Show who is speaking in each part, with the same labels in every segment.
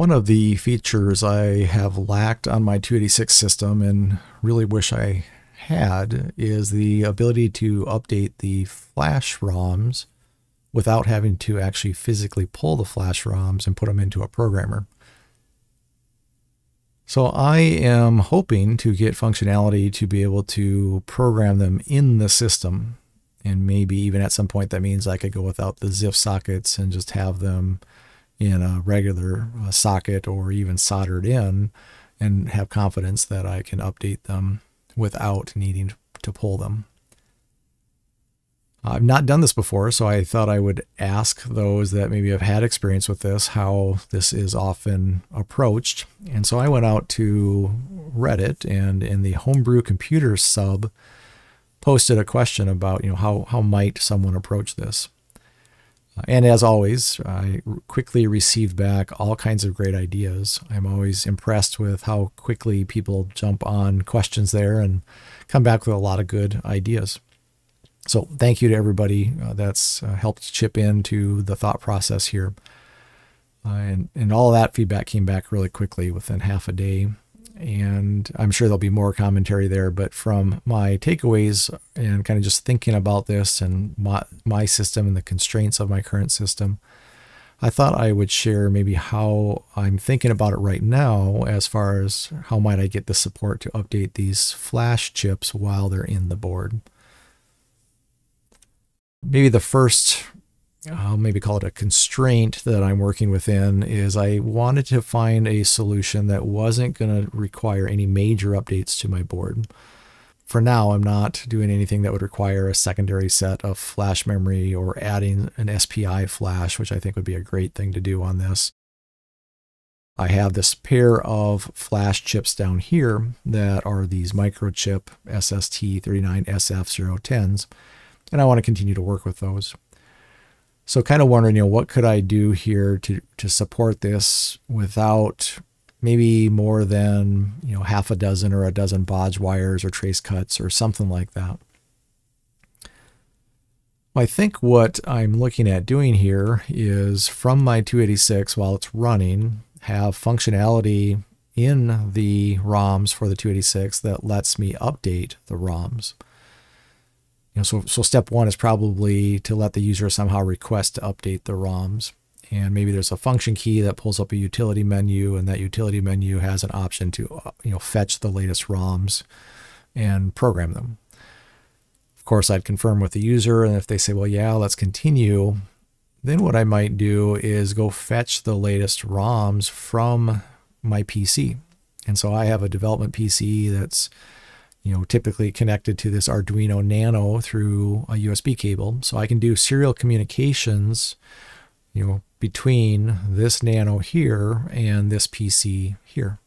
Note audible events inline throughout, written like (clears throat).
Speaker 1: One of the features I have lacked on my 286 system and really wish I had is the ability to update the flash ROMs without having to actually physically pull the flash ROMs and put them into a programmer. So I am hoping to get functionality to be able to program them in the system. And maybe even at some point that means I could go without the ZIF sockets and just have them in a regular uh, socket or even soldered in and have confidence that I can update them without needing to pull them. I've not done this before, so I thought I would ask those that maybe have had experience with this how this is often approached. And so I went out to Reddit and in the Homebrew Computer sub posted a question about, you know, how, how might someone approach this? And as always, I quickly received back all kinds of great ideas. I'm always impressed with how quickly people jump on questions there and come back with a lot of good ideas. So thank you to everybody uh, that's uh, helped chip into the thought process here. Uh, and, and all that feedback came back really quickly within half a day and I'm sure there'll be more commentary there. But from my takeaways and kind of just thinking about this and my, my system and the constraints of my current system, I thought I would share maybe how I'm thinking about it right now as far as how might I get the support to update these flash chips while they're in the board. Maybe the first I'll maybe call it a constraint that I'm working within is I wanted to find a solution that wasn't going to require any major updates to my board. For now, I'm not doing anything that would require a secondary set of flash memory or adding an SPI flash, which I think would be a great thing to do on this. I have this pair of flash chips down here that are these microchip SST39SF010s, and I want to continue to work with those. So kind of wondering, you know, what could I do here to, to support this without maybe more than, you know, half a dozen or a dozen bodge wires or trace cuts or something like that. I think what I'm looking at doing here is from my 286 while it's running, have functionality in the ROMs for the 286 that lets me update the ROMs. You know, so, so step one is probably to let the user somehow request to update the ROMs. And maybe there's a function key that pulls up a utility menu, and that utility menu has an option to uh, you know fetch the latest ROMs and program them. Of course, I'd confirm with the user, and if they say, well, yeah, let's continue, then what I might do is go fetch the latest ROMs from my PC. And so I have a development PC that's you know, typically connected to this Arduino Nano through a USB cable. So I can do serial communications, you know, between this Nano here and this PC here.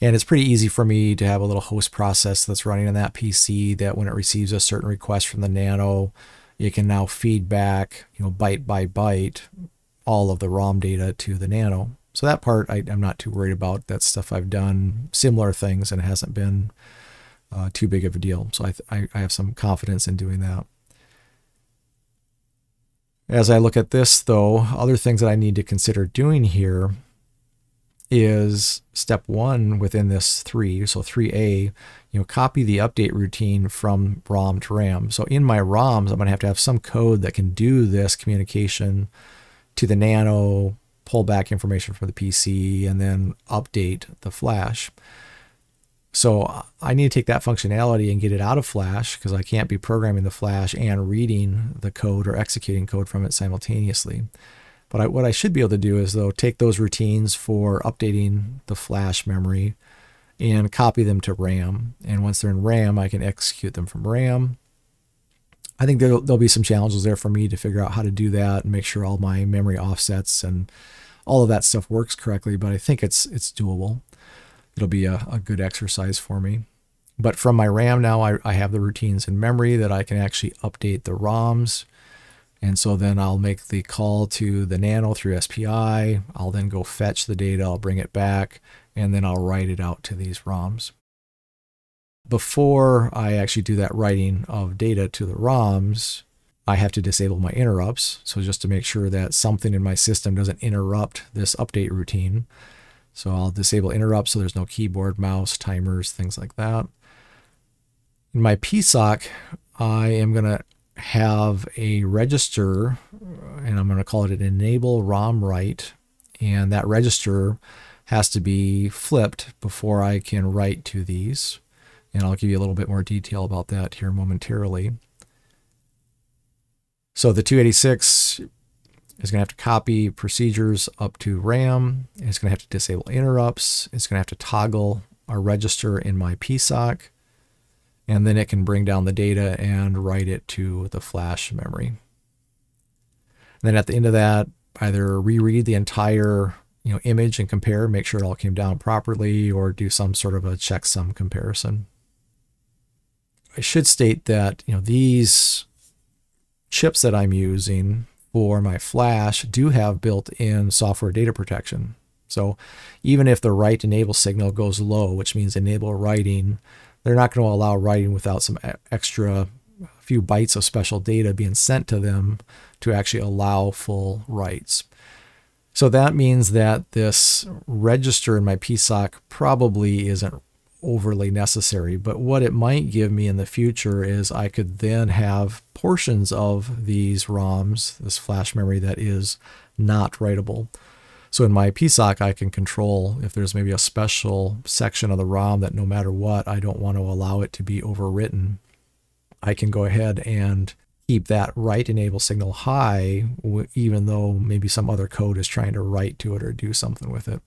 Speaker 1: And it's pretty easy for me to have a little host process that's running on that PC that when it receives a certain request from the Nano, it can now feed back, you know, byte by byte, all of the ROM data to the Nano. So that part I, am not too worried about. That's stuff I've done similar things and it hasn't been uh, too big of a deal. So I, I, I have some confidence in doing that. As I look at this, though, other things that I need to consider doing here is step one within this three. So 3A, you know, copy the update routine from ROM to RAM. So in my ROMs, I'm going to have to have some code that can do this communication to the Nano, pull back information from the PC, and then update the flash. So I need to take that functionality and get it out of Flash because I can't be programming the Flash and reading the code or executing code from it simultaneously. But I, what I should be able to do is though take those routines for updating the Flash memory and copy them to RAM. And once they're in RAM, I can execute them from RAM. I think there'll, there'll be some challenges there for me to figure out how to do that and make sure all my memory offsets and all of that stuff works correctly. But I think it's it's doable it'll be a, a good exercise for me. But from my RAM now, I, I have the routines in memory that I can actually update the ROMs. And so then I'll make the call to the Nano through SPI. I'll then go fetch the data, I'll bring it back, and then I'll write it out to these ROMs. Before I actually do that writing of data to the ROMs, I have to disable my interrupts. So just to make sure that something in my system doesn't interrupt this update routine. So I'll disable interrupts so there's no keyboard, mouse, timers, things like that. In my PSOC, I am going to have a register, and I'm going to call it an enable ROM write, and that register has to be flipped before I can write to these. And I'll give you a little bit more detail about that here momentarily. So the 286 is going to have to copy procedures up to RAM. It's going to have to disable interrupts. It's going to have to toggle a register in my PSOC. And then it can bring down the data and write it to the flash memory. And then at the end of that, either reread the entire you know, image and compare, make sure it all came down properly, or do some sort of a checksum comparison. I should state that you know these chips that I'm using for my flash do have built-in software data protection. So even if the write enable signal goes low, which means enable writing, they're not going to allow writing without some extra few bytes of special data being sent to them to actually allow full writes. So that means that this register in my PSOC probably isn't overly necessary. But what it might give me in the future is I could then have portions of these ROMs, this flash memory that is not writable. So in my PSOC, I can control if there's maybe a special section of the ROM that no matter what, I don't want to allow it to be overwritten. I can go ahead and keep that write enable signal high, even though maybe some other code is trying to write to it or do something with it.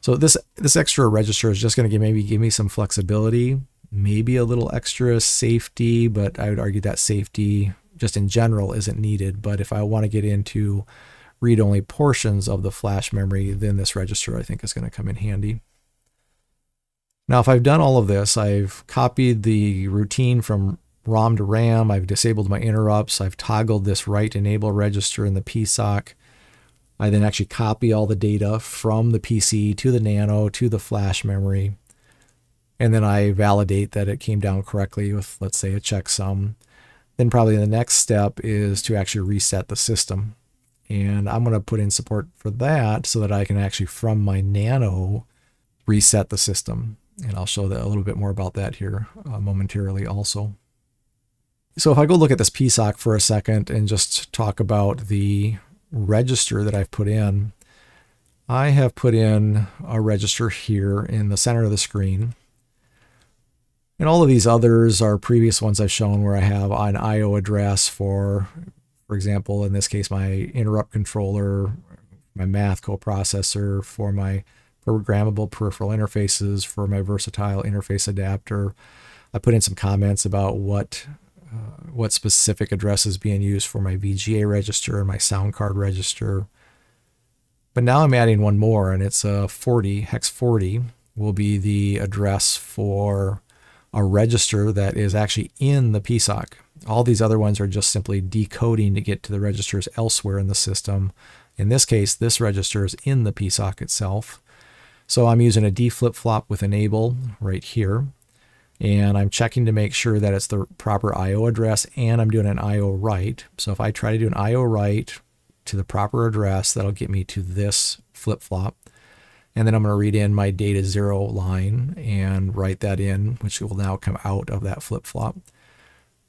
Speaker 1: So this this extra register is just going to maybe give me some flexibility, maybe a little extra safety, but I would argue that safety just in general isn't needed. But if I want to get into read only portions of the flash memory, then this register I think is going to come in handy. Now, if I've done all of this, I've copied the routine from ROM to RAM, I've disabled my interrupts, I've toggled this write enable register in the PSOC. I then actually copy all the data from the PC to the Nano to the flash memory. And then I validate that it came down correctly with, let's say, a checksum. Then probably the next step is to actually reset the system. And I'm going to put in support for that so that I can actually, from my Nano, reset the system. And I'll show that a little bit more about that here uh, momentarily also. So if I go look at this PSOC for a second and just talk about the register that I've put in, I have put in a register here in the center of the screen. And all of these others are previous ones I've shown where I have an IO address for for example, in this case, my interrupt controller, my math coprocessor for my programmable peripheral interfaces, for my versatile interface adapter. I put in some comments about what uh, what specific address is being used for my VGA register and my sound card register. But now I'm adding one more, and it's a 40, hex 40 will be the address for a register that is actually in the PSOC. All these other ones are just simply decoding to get to the registers elsewhere in the system. In this case, this register is in the PSOC itself. So I'm using a D flip-flop with enable right here. And I'm checking to make sure that it's the proper IO address and I'm doing an IO write. So if I try to do an IO write to the proper address, that'll get me to this flip-flop. And then I'm going to read in my data zero line and write that in, which will now come out of that flip-flop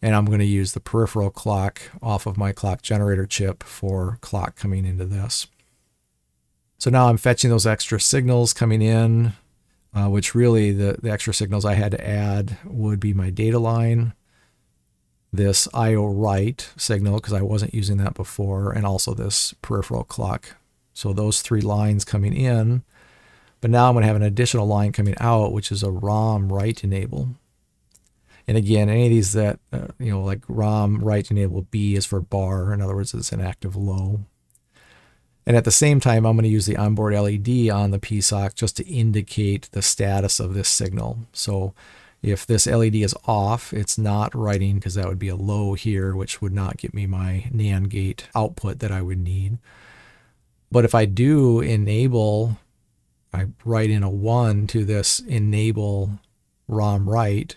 Speaker 1: and I'm going to use the peripheral clock off of my clock generator chip for clock coming into this. So now I'm fetching those extra signals coming in, uh, which really the, the extra signals I had to add would be my data line, this IO write signal because I wasn't using that before, and also this peripheral clock. So those three lines coming in, but now I'm going to have an additional line coming out, which is a ROM write enable. And again, any of these that, uh, you know, like ROM write enable B is for bar. In other words, it's an active low. And at the same time, I'm going to use the onboard LED on the PSOC just to indicate the status of this signal. So if this LED is off, it's not writing because that would be a low here, which would not get me my NAND gate output that I would need. But if I do enable, I write in a 1 to this enable ROM write,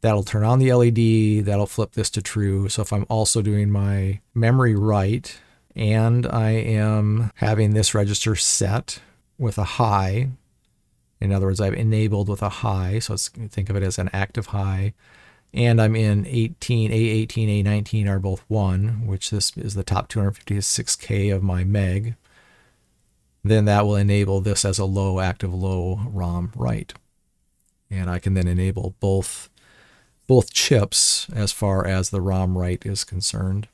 Speaker 1: That'll turn on the LED, that'll flip this to true. So if I'm also doing my memory write and I am having this register set with a high, in other words, I've enabled with a high, so let's think of it as an active high, and I'm in 18, A18, A19 are both 1, which this is the top 256K of my meg, then that will enable this as a low active low ROM write. And I can then enable both both chips as far as the ROM write is concerned.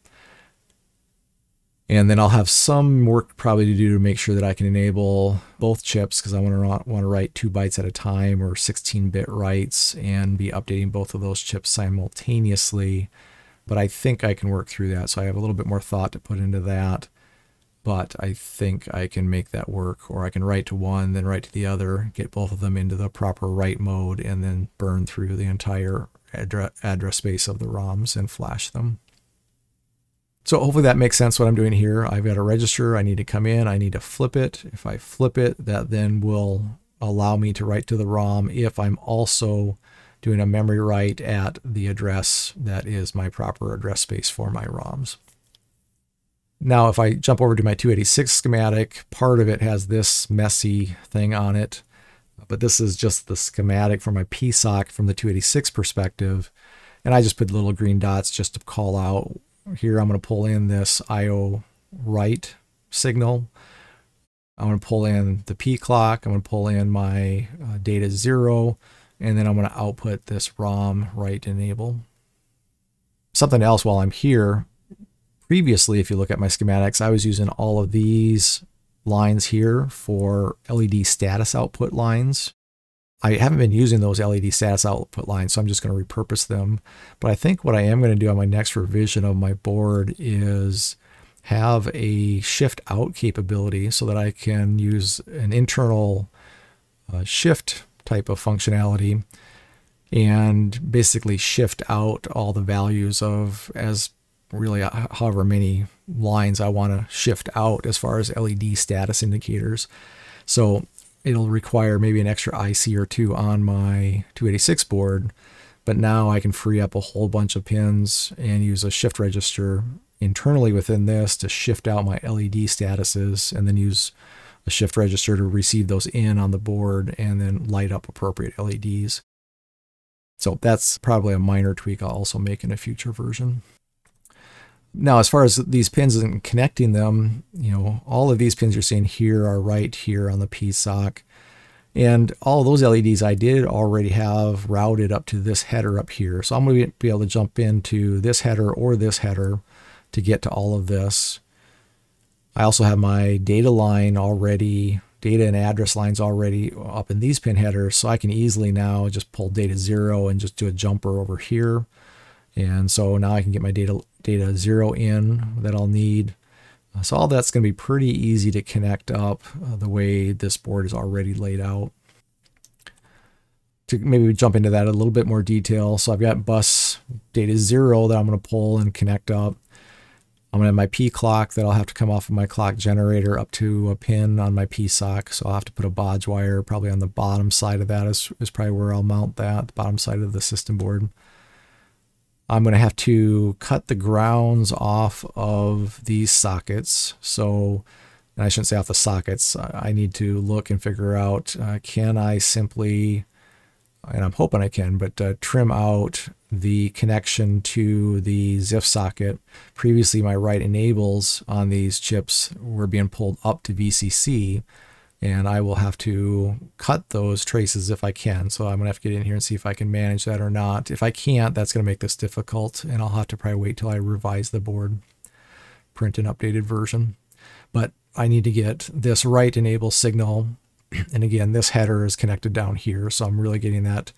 Speaker 1: And then I'll have some work probably to do to make sure that I can enable both chips because I want to want to write two bytes at a time or 16-bit writes and be updating both of those chips simultaneously. But I think I can work through that. So I have a little bit more thought to put into that. But I think I can make that work. Or I can write to one, then write to the other, get both of them into the proper write mode, and then burn through the entire address, address space of the ROMs and flash them. So hopefully that makes sense what I'm doing here. I've got a register, I need to come in, I need to flip it. If I flip it, that then will allow me to write to the ROM if I'm also doing a memory write at the address that is my proper address space for my ROMs. Now, if I jump over to my 286 schematic, part of it has this messy thing on it, but this is just the schematic for my PSOC from the 286 perspective. And I just put little green dots just to call out here I'm going to pull in this IO write signal. I'm going to pull in the P clock. I'm going to pull in my uh, data zero, and then I'm going to output this ROM write enable. Something else while I'm here, previously, if you look at my schematics, I was using all of these lines here for LED status output lines. I haven't been using those LED status output lines, so I'm just going to repurpose them. But I think what I am going to do on my next revision of my board is have a shift out capability so that I can use an internal uh, shift type of functionality and basically shift out all the values of as really uh, however many lines I want to shift out as far as LED status indicators. So it'll require maybe an extra IC or two on my 286 board, but now I can free up a whole bunch of pins and use a shift register internally within this to shift out my LED statuses and then use a shift register to receive those in on the board and then light up appropriate LEDs. So that's probably a minor tweak I'll also make in a future version. Now, as far as these pins and connecting them, you know, all of these pins you're seeing here are right here on the PSOC. And all those LEDs I did already have routed up to this header up here. So I'm going to be able to jump into this header or this header to get to all of this. I also have my data line already, data and address lines already up in these pin headers. So I can easily now just pull data zero and just do a jumper over here. And so now I can get my data, data zero in that I'll need. Uh, so all that's going to be pretty easy to connect up uh, the way this board is already laid out. To maybe jump into that a little bit more detail. So I've got bus data zero that I'm going to pull and connect up. I'm going to have my P clock that I'll have to come off of my clock generator up to a pin on my PSOC. So I'll have to put a bodge wire probably on the bottom side of that is, is probably where I'll mount that, the bottom side of the system board. I'm going to have to cut the grounds off of these sockets. So, and I shouldn't say off the sockets, I need to look and figure out, uh, can I simply, and I'm hoping I can, but uh, trim out the connection to the ZIF socket. Previously, my write enables on these chips were being pulled up to VCC and I will have to cut those traces if I can. So I'm gonna have to get in here and see if I can manage that or not. If I can't, that's gonna make this difficult and I'll have to probably wait till I revise the board, print an updated version. But I need to get this write enable signal. (clears throat) And again, this header is connected down here. So I'm really getting that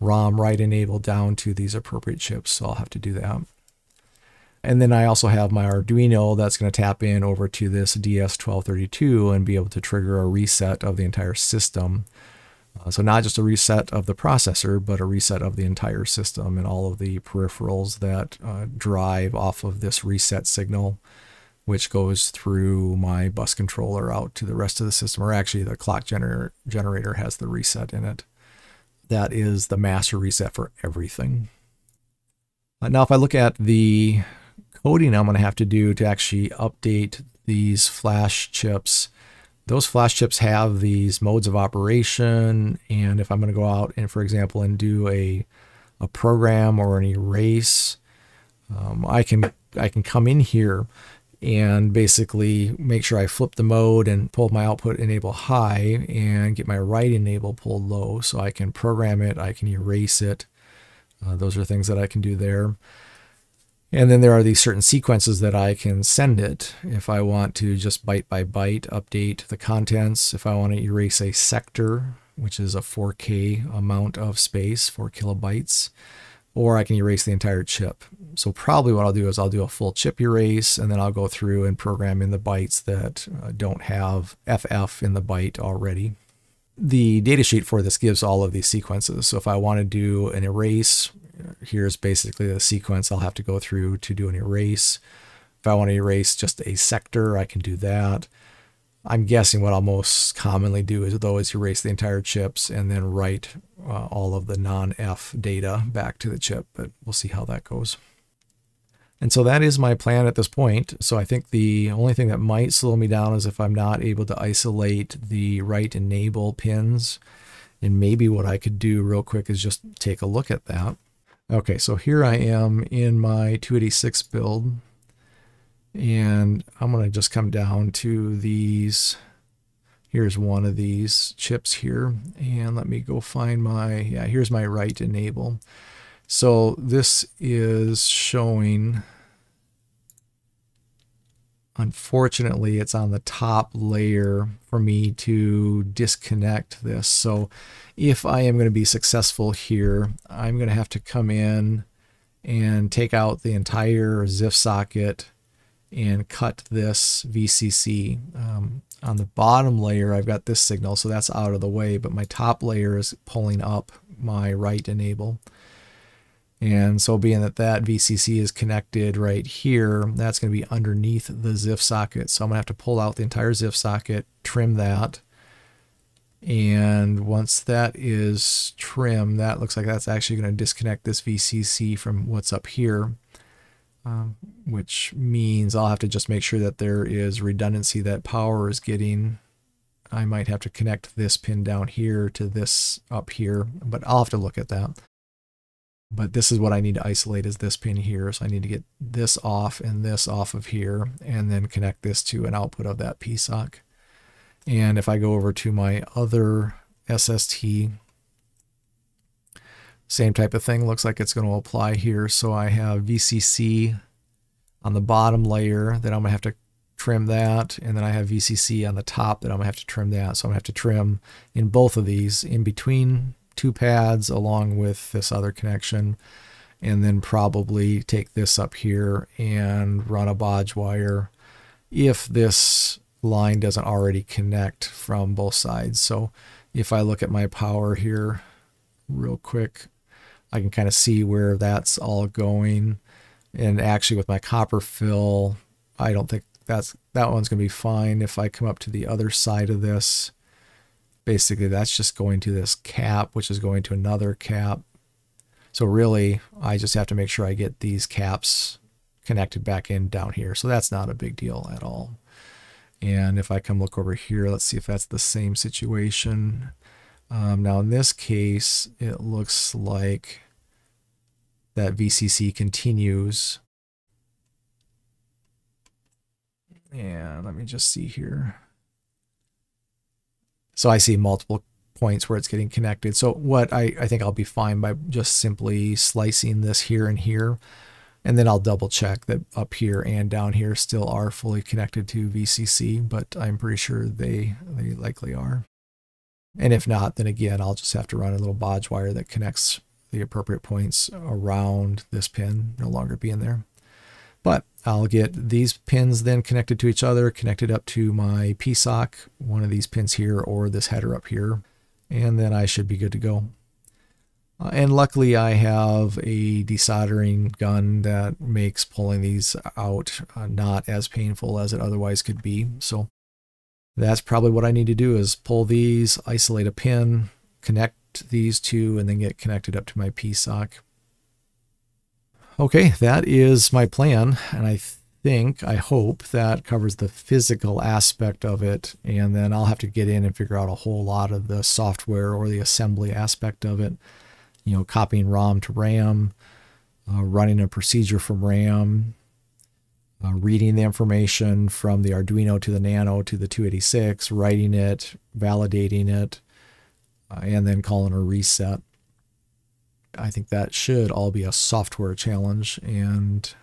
Speaker 1: ROM write enable down to these appropriate chips. So I'll have to do that. And then I also have my Arduino that's going to tap in over to this DS1232 and be able to trigger a reset of the entire system. Uh, so not just a reset of the processor, but a reset of the entire system and all of the peripherals that uh, drive off of this reset signal, which goes through my bus controller out to the rest of the system, or actually the clock gener generator has the reset in it. that is the master reset for everything. Uh, now, if I look at the coding I'm going to have to do to actually update these flash chips, those flash chips have these modes of operation. And if I'm going to go out and, for example, and do a, a program or an erase, um, I can I can come in here and basically make sure I flip the mode and pull my output enable high and get my write enable pulled low so I can program it, I can erase it. Uh, those are things that I can do there. And then there are these certain sequences that I can send it if I want to just byte by byte update the contents. If I want to erase a sector, which is a 4K amount of space, 4 kilobytes, or I can erase the entire chip. So probably what I'll do is I'll do a full chip erase and then I'll go through and program in the bytes that uh, don't have FF in the byte already. The datasheet for this gives all of these sequences. So if I want to do an erase here's basically the sequence I'll have to go through to do an erase. If I want to erase just a sector, I can do that. I'm guessing what I'll most commonly do is though is erase the entire chips and then write uh, all of the non-F data back to the chip, but we'll see how that goes. And so that is my plan at this point. So I think the only thing that might slow me down is if I'm not able to isolate the write enable pins. And maybe what I could do real quick is just take a look at that. Okay, so here I am in my 286 build. And I'm going to just come down to these. Here's one of these chips here. And let me go find my, yeah, here's my write enable. So this is showing Unfortunately, it's on the top layer for me to disconnect this. So if I am going to be successful here, I'm going to have to come in and take out the entire ZIF socket and cut this VCC. Um, on the bottom layer, I've got this signal, so that's out of the way, but my top layer is pulling up my write enable. And so being that that VCC is connected right here, that's going to be underneath the ZIF socket. So I'm going to have to pull out the entire ZIF socket, trim that. And once that is trimmed, that looks like that's actually going to disconnect this VCC from what's up here, um, which means I'll have to just make sure that there is redundancy that power is getting. I might have to connect this pin down here to this up here, but I'll have to look at that but this is what I need to isolate is this pin here. So I need to get this off and this off of here and then connect this to an output of that PSOC. And if I go over to my other SST, same type of thing looks like it's going to apply here. So I have VCC on the bottom layer that I'm going to have to trim that. And then I have VCC on the top that I'm going to have to trim that. So I'm going to have to trim in both of these in between two pads along with this other connection and then probably take this up here and run a bodge wire if this line doesn't already connect from both sides. So if I look at my power here real quick, I can kind of see where that's all going. And actually with my copper fill, I don't think that's that one's going to be fine. If I come up to the other side of this, basically that's just going to this cap, which is going to another cap. So really, I just have to make sure I get these caps connected back in down here. So that's not a big deal at all. And if I come look over here, let's see if that's the same situation. Um, now in this case, it looks like that VCC continues. And let me just see here. So I see multiple points where it's getting connected. So what I, I think I'll be fine by just simply slicing this here and here. And then I'll double check that up here and down here still are fully connected to VCC, but I'm pretty sure they, they likely are. And if not, then again, I'll just have to run a little bodge wire that connects the appropriate points around this pin, no longer being there. But I'll get these pins then connected to each other, connected up to my PSOC, one of these pins here or this header up here, and then I should be good to go. Uh, and luckily I have a desoldering gun that makes pulling these out uh, not as painful as it otherwise could be. So that's probably what I need to do is pull these, isolate a pin, connect connect these two and then get connected up to my PSOC. Okay, that is my plan, and I think, I hope that covers the physical aspect of it, and then I'll have to get in and figure out a whole lot of the software or the assembly aspect of it. You know, copying ROM to RAM, uh, running a procedure from RAM, uh, reading the information from the Arduino to the Nano to the 286, writing it, validating it, uh, and then calling a reset. I think that should all be a software challenge and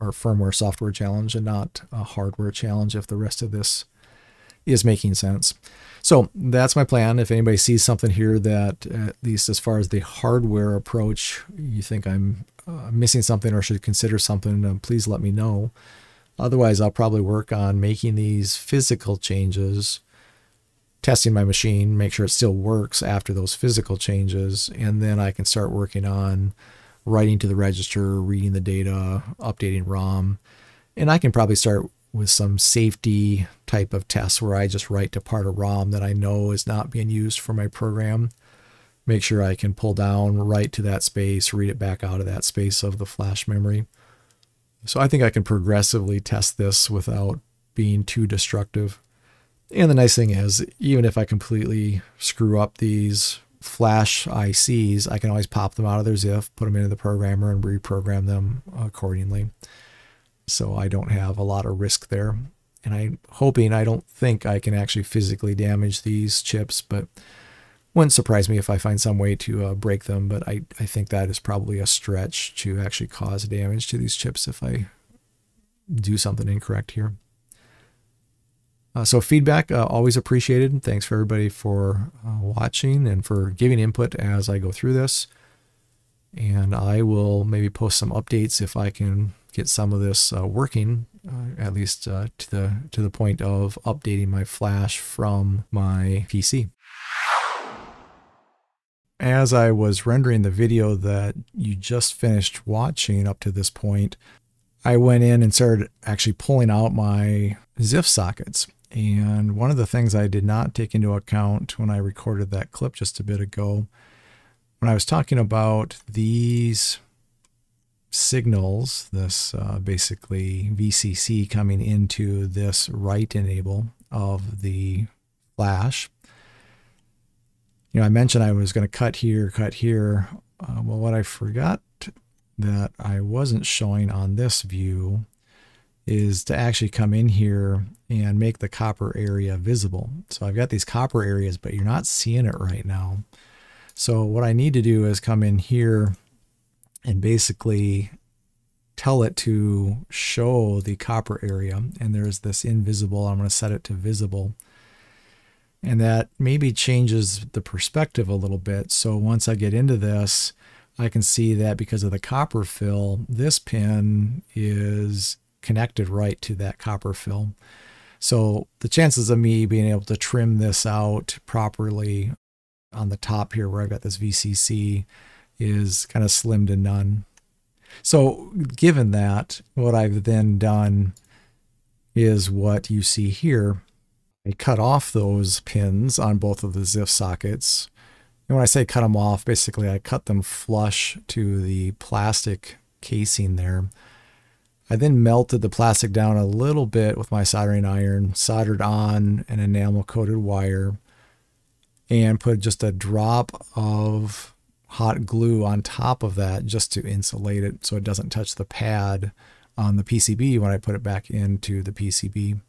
Speaker 1: or firmware software challenge and not a hardware challenge if the rest of this is making sense. So that's my plan. If anybody sees something here that, at least as far as the hardware approach, you think I'm uh, missing something or should consider something, uh, please let me know. Otherwise, I'll probably work on making these physical changes, testing my machine, make sure it still works after those physical changes, and then I can start working on writing to the register, reading the data, updating ROM. And I can probably start with some safety type of tests where I just write to part of ROM that I know is not being used for my program. Make sure I can pull down, write to that space, read it back out of that space of the flash memory. So I think I can progressively test this without being too destructive. And the nice thing is, even if I completely screw up these flash ICs, I can always pop them out of their ZIF, put them into the programmer, and reprogram them accordingly. So I don't have a lot of risk there. And I'm hoping, I don't think I can actually physically damage these chips, but wouldn't surprise me if I find some way to uh, break them, but I, I think that is probably a stretch to actually cause damage to these chips if I do something incorrect here. Uh, so feedback, uh, always appreciated. Thanks for everybody for uh, watching and for giving input as I go through this. And I will maybe post some updates if I can get some of this uh, working, uh, at least uh, to the to the point of updating my flash from my PC as I was rendering the video that you just finished watching up to this point, I went in and started actually pulling out my ZIF sockets. And one of the things I did not take into account when I recorded that clip just a bit ago, when I was talking about these signals, this uh, basically VCC coming into this write enable of the flash, you know, I mentioned I was going to cut here, cut here. Uh, well, what I forgot that I wasn't showing on this view is to actually come in here and make the copper area visible. So I've got these copper areas, but you're not seeing it right now. So what I need to do is come in here and basically tell it to show the copper area. And there's this invisible, I'm going to set it to visible. And that maybe changes the perspective a little bit. So once I get into this, I can see that because of the copper fill, this pin is connected right to that copper fill. So the chances of me being able to trim this out properly on the top here where I've got this VCC is kind of slim to none. So given that, what I've then done is what you see here. I cut off those pins on both of the ZIF sockets. And when I say cut them off, basically I cut them flush to the plastic casing there. I then melted the plastic down a little bit with my soldering iron, soldered on an enamel coated wire, and put just a drop of hot glue on top of that just to insulate it so it doesn't touch the pad on the PCB when I put it back into the PCB.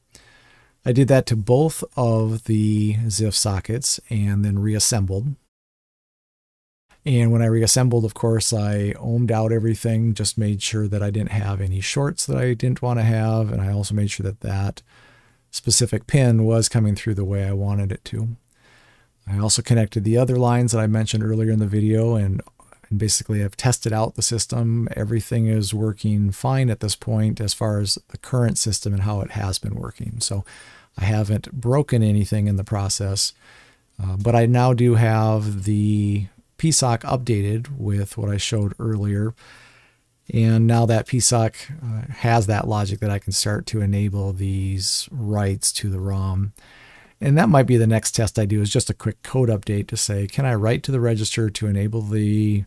Speaker 1: I did that to both of the ZIF sockets and then reassembled. And when I reassembled, of course, I ohmed out everything, just made sure that I didn't have any shorts that I didn't want to have. And I also made sure that that specific pin was coming through the way I wanted it to. I also connected the other lines that I mentioned earlier in the video and, and basically I've tested out the system. Everything is working fine at this point as far as the current system and how it has been working. So I haven't broken anything in the process, uh, but I now do have the PSOC updated with what I showed earlier. And now that PSOC uh, has that logic that I can start to enable these writes to the ROM. And that might be the next test I do is just a quick code update to say, can I write to the register to enable the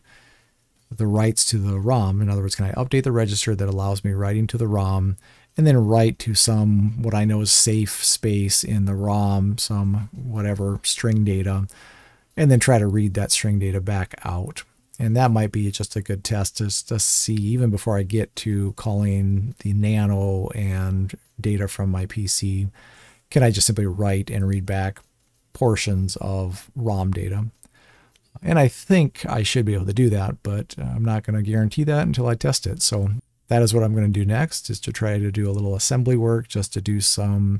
Speaker 1: the writes to the ROM? In other words, can I update the register that allows me writing to the ROM and then write to some what I know is safe space in the ROM, some whatever string data, and then try to read that string data back out. And that might be just a good test just to see, even before I get to calling the nano and data from my PC, can I just simply write and read back portions of ROM data? And I think I should be able to do that, but I'm not going to guarantee that until I test it. So that is what I'm going to do next is to try to do a little assembly work just to do some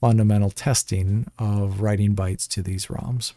Speaker 1: fundamental testing of writing bytes to these ROMs.